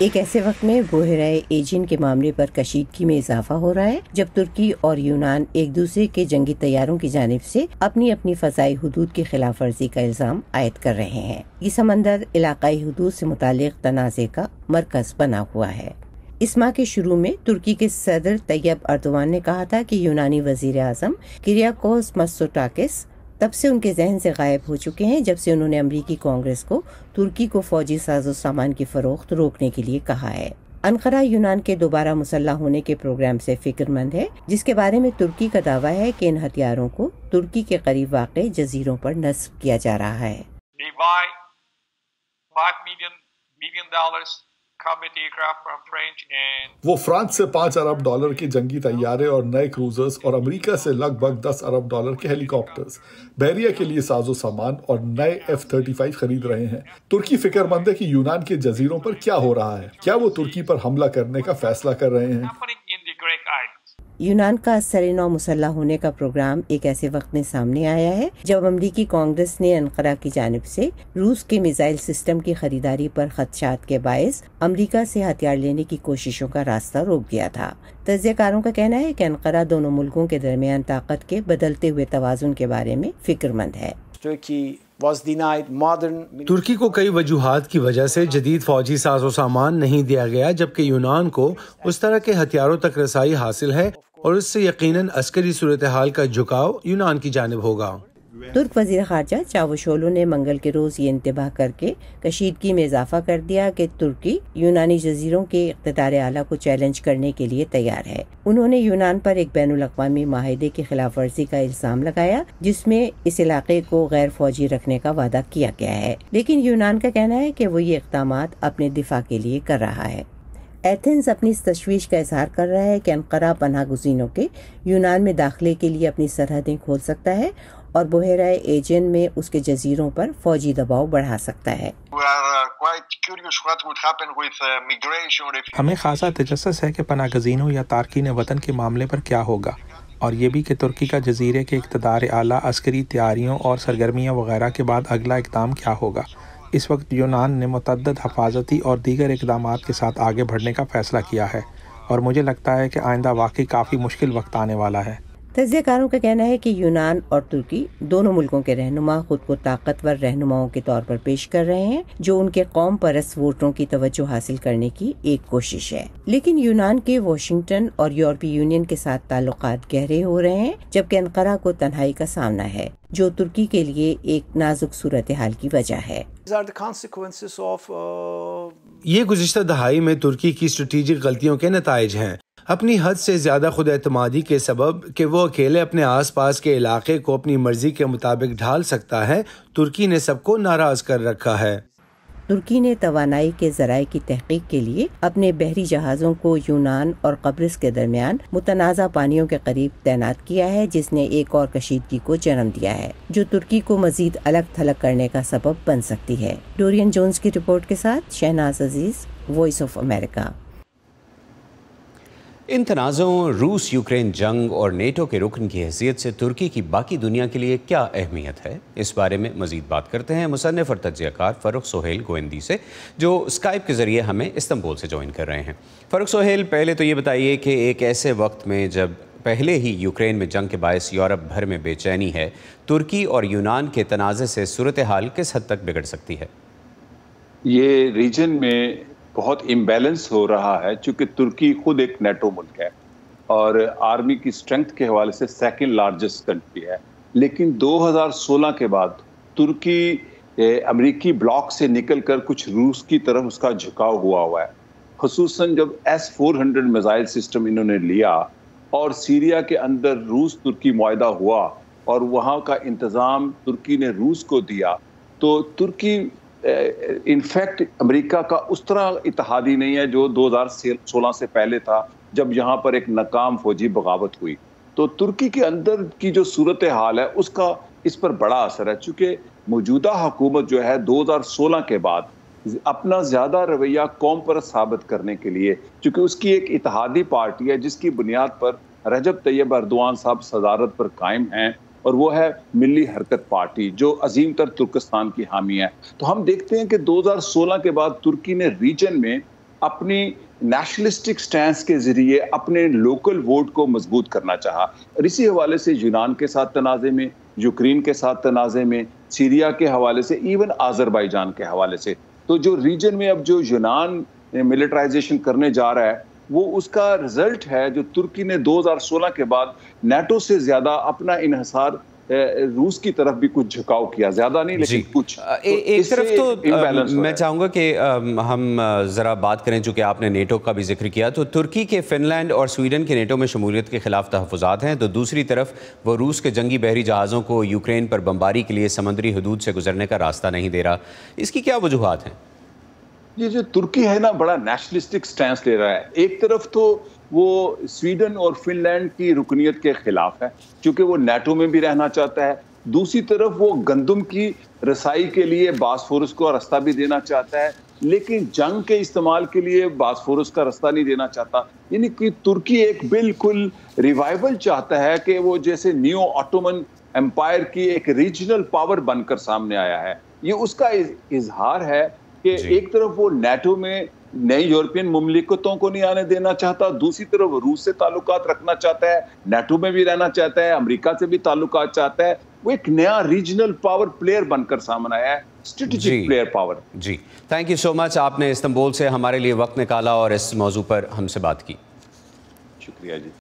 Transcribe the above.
ایک ایسے وقت میں بحیرہ ایجن کے معاملے پر کشیدگی میں اضافہ ہو رہا ہے، جب ترکی اور یونان ایک دوسرے کے جنگی طیاروں کی جانب سے اپنی اپنی فضائی حدود کی خلاف ورزی کا الزام عائد کر رہے ہیں۔ یہ سمندر علاقائی حدود سے متعلق تنازع کا مرکز بنا ہوا ہے۔ اس ماہ کے شروع میں ترکی کے صدر طیب اردوان نے کہا تھا کہ یونانی وزیر اعظم کریاکوس مسوٹاکس تب سے ان کے ذہن سے غائب ہو چکے ہیں جب سے انہوں نے امریکی کانگریس کو ترکی کو فوجی ساز و سامان کی فروخت روکنے کے لیے کہا ہے۔ انقرہ یونان کے دوبارہ مسلح ہونے کے پروگرام سے فکر مند ہے، جس کے بارے میں ترکی کا دعویٰ ہے کہ ان ہتھیاروں کو ترکی کے قریب واقع جزیروں پر نصب کیا جا رہا ہے۔ وہ فرانس سے پانچ ارب ڈالر کے جنگی طیارے اور نئے کروزرز اور امریکہ سے لگ بھگ دس ارب ڈالر کے ہیلی کاپٹرز بحریہ کے لیے ساز و سامان اور نئے ایف تھرٹی فائیو خرید رہے ہیں۔ ترکی فکر مند ہے کہ یونان کے جزیروں پر کیا ہو رہا ہے؟ کیا وہ ترکی پر حملہ کرنے کا فیصلہ کر رہے ہیں؟ یونان کا سر نو مسلح ہونے کا پروگرام ایک ایسے وقت میں سامنے آیا ہے جب امریکی کانگریس نے انقرہ کی جانب سے روس کے میزائل سسٹم کی خریداری پر خدشات کے باعث امریکہ سے ہتھیار لینے کی کوششوں کا راستہ روک دیا تھا۔ تجزیہ کاروں کا کہنا ہے کہ انقرہ دونوں ملکوں کے درمیان طاقت کے بدلتے ہوئے توازن کے بارے میں فکر مند ہے۔ ترکی کو کئی وجوہات کی وجہ سے جدید فوجی ساز و سامان نہیں دیا گیا جبکہ یونان کو اس طرح کے ہتھیاروں تک رسائی حاصل ہے۔ اور اس سے یقیناً عسکری صورتحال کا جھکاؤ یونان کی جانب ہوگا۔ ترک وزیر خارجہ چاو شولو نے منگل کے روز یہ انتباہ کر کے کشیدگی میں اضافہ کر دیا کہ ترکی یونانی جزیروں کے اقتدار اعلیٰ کو چیلنج کرنے کے لیے تیار ہے۔ انہوں نے یونان پر ایک بین الاقوامی معاہدے کی خلاف ورزی کا الزام لگایا، جس میں اس علاقے کو غیر فوجی رکھنے کا وعدہ کیا گیا ہے۔ لیکن یونان کا کہنا ہے کہ وہ یہ اقدامات اپنے دفاع کے لیے کر رہا ہے۔ ایتھنز اپنی تشویش کا اظہار کر رہا ہے کہ انقرہ پناہ گزینوں کے یونان میں داخلے کے لیے اپنی سرحدیں کھول سکتا ہے اور بحیرہ ایجن میں اس کے جزیروں پر فوجی دباؤ بڑھا سکتا ہے۔ ہمیں خاصا تجسس ہے کہ پناہ گزینوں یا تارکین وطن کے معاملے پر کیا ہوگا اور یہ بھی کہ ترکی کا جزیرے کے اقتدار اعلیٰ عسکری تیاریوں اور سرگرمیاں وغیرہ کے بعد اگلا اقدام کیا ہوگا۔ اس وقت یونان نے متعدد حفاظتی اور دیگر اقدامات کے ساتھ آگے بڑھنے کا فیصلہ کیا ہے اور مجھے لگتا ہے کہ آئندہ واقعی کافی مشکل وقت آنے والا ہے۔ تجزیہ کاروں کا کہنا ہے کہ یونان اور ترکی دونوں ملکوں کے رہنما خود کو طاقتور رہنماؤں کے طور پر پیش کر رہے ہیں، جو ان کے قوم پرست ووٹروں کی توجہ حاصل کرنے کی ایک کوشش ہے۔ لیکن یونان کے واشنگٹن اور یورپی یونین کے ساتھ تعلقات گہرے ہو رہے ہیں، جبکہ انقرہ کو تنہائی کا سامنا ہے، جو ترکی کے لیے ایک نازک صورتحال کی وجہ ہے۔ یہ گزشتہ دہائی میں ترکی کی اسٹریٹجک غلطیوں کے نتائج ہیں۔ اپنی حد سے زیادہ خود اعتمادی کے سبب کہ وہ اکیلے اپنے آس پاس کے علاقے کو اپنی مرضی کے مطابق ڈھال سکتا ہے، ترکی نے سب کو ناراض کر رکھا ہے۔ ترکی نے توانائی کے ذرائع کی تحقیق کے لیے اپنے بحری جہازوں کو یونان اور قبرص کے درمیان متنازع پانیوں کے قریب تعینات کیا ہے، جس نے ایک اور کشیدگی کو جنم دیا ہے، جو ترکی کو مزید الگ تھلگ کرنے کا سبب بن سکتی ہے۔ ڈورین جونز کی رپورٹ کے ساتھ Shahnaz Aziz Voice of America ان تنازعوں، روس، یوکرین جنگ اور نیٹو کے رکن کی حیثیت سے ترکی کی باقی دنیا کے لیے کیا اہمیت ہے؟ اس بارے میں مزید بات کرتے ہیں مصنف اور تجزیہ کار فروخ سہیل گوئندی سے، جو اسکائپ کے ذریعے ہمیں استنبول سے جوائن کر رہے ہیں۔ فروخ سہیل، پہلے تو یہ بتائیے کہ ایک ایسے وقت میں جب پہلے ہی یوکرین میں جنگ کے باعث یورپ بھر میں بے چینی ہے، ترکی اور یونان کے تنازع سے صورتحال کس حد تک بگڑ سکتی ہے؟ یہ ریجن میں بہت امبیلنس ہو رہا ہے، چونکہ ترکی خود ایک نیٹو ملک ہے اور آرمی کی اسٹرینتھ کے حوالے سے سیکنڈ لارجسٹ کنٹری ہے۔ لیکن دو ہزار سولہ کے بعد ترکی امریکی بلاک سے نکل کر کچھ روس کی طرف اس کا جھکاؤ ہوا ہوا ہے۔ خصوصاً جب S four hundred missile system انہوں نے لیا اور سیریا کے اندر روس ترکی معاہدہ ہوا اور وہاں کا انتظام ترکی نے روس کو دیا، تو ترکی انفیکٹ امریکہ کا اس طرح اتحادی نہیں ہے جو دو ہزار سولہ سے پہلے تھا، جب یہاں پر ایک ناکام فوجی بغاوت ہوئی۔ تو ترکی کے اندر کی جو صورت حال ہے، اس کا اس پر بڑا اثر ہے۔ چونکہ موجودہ حکومت جو ہے، دو ہزار سولہ کے بعد اپنا زیادہ رویہ قوم پر ثابت کرنے کے لیے، چونکہ اس کی ایک اتحادی پارٹی ہے، جس کی بنیاد پر رجب طیب اردوان صاحب صدارت پر قائم ہیں۔ اور وہ ہے ملی حرکت پارٹی، جو عظیم تر ترکستان کی حامی ہے۔ تو ہم دیکھتے ہیں کہ دو ہزار سولہ کے بعد ترکی نے ریجن میں اپنی نیشنلسٹک سٹینس کے ذریعے اپنے لوکل ووٹ کو مضبوط کرنا چاہا۔ اور اسی حوالے سے یونان کے ساتھ تنازع میں، یوکرین کے ساتھ تنازع میں، سیریا کے حوالے سے ایون آذر جان کے حوالے سے۔ تو جو ریجن میں اب جو یونان ملٹرائزیشن کرنے جا رہا ہے وہ اس کا رزلٹ ہے جو ترکی نے دو ہزار سولہ کے بعد نیٹو سے زیادہ اپنا انحصار روس کی طرف بھی کچھ جھکاؤ کیا۔ زیادہ نہیں لیکن جی۔ کچھ۔ ایک طرف تو میں چاہوں گا کہ ہم ذرا بات کریں چونکہ آپ نے نیٹو کا بھی ذکر کیا تو ترکی کے فن لینڈ اور سویڈن کے نیٹو میں شمولیت کے خلاف تحفظات ہیں تو دوسری طرف وہ روس کے جنگی بحری جہازوں کو یوکرین پر بمباری کے لیے سمندری حدود سے گزرنے کا راستہ نہیں دے رہا۔ اس کی کیا وجوہات ہیں؟ یہ جو ترکی ہے نا، بڑا نیشنلسٹک سٹینس لے رہا ہے۔ ایک طرف تو وہ سویڈن اور فن لینڈ کی رکنیت کے خلاف ہے، چونکہ وہ نیٹو میں بھی رہنا چاہتا ہے۔ دوسری طرف وہ گندم کی رسائی کے لیے باسفورس کو رستہ بھی دینا چاہتا ہے، لیکن جنگ کے استعمال کے لیے باسفورس کا رستہ نہیں دینا چاہتا۔ یعنی کہ ترکی ایک بالکل ریوائول چاہتا ہے کہ وہ جیسے نیو آٹومن امپائر کی ایک ریجنل پاور بن کر سامنے آیا ہے۔ یہ اس کا اظہار ہے۔ کہ جی۔ ایک طرف وہ نیٹو میں نئی یورپین مملکتوں کو نہیں آنے دینا چاہتا دوسری طرف روس سے تعلقات رکھنا چاہتا ہے نیٹو میں بھی رہنا چاہتا ہے امریکہ سے بھی تعلقات چاہتا ہے۔ وہ ایک نیا ریجنل پاور پلیئر بن کر سامنے آیا ہے پلیئر پاور جی۔ تھینک یو سو مچ آپ نے استنبول سے ہمارے لیے وقت نکالا اور اس موضوع پر ہم سے بات کی۔ شکریہ جی۔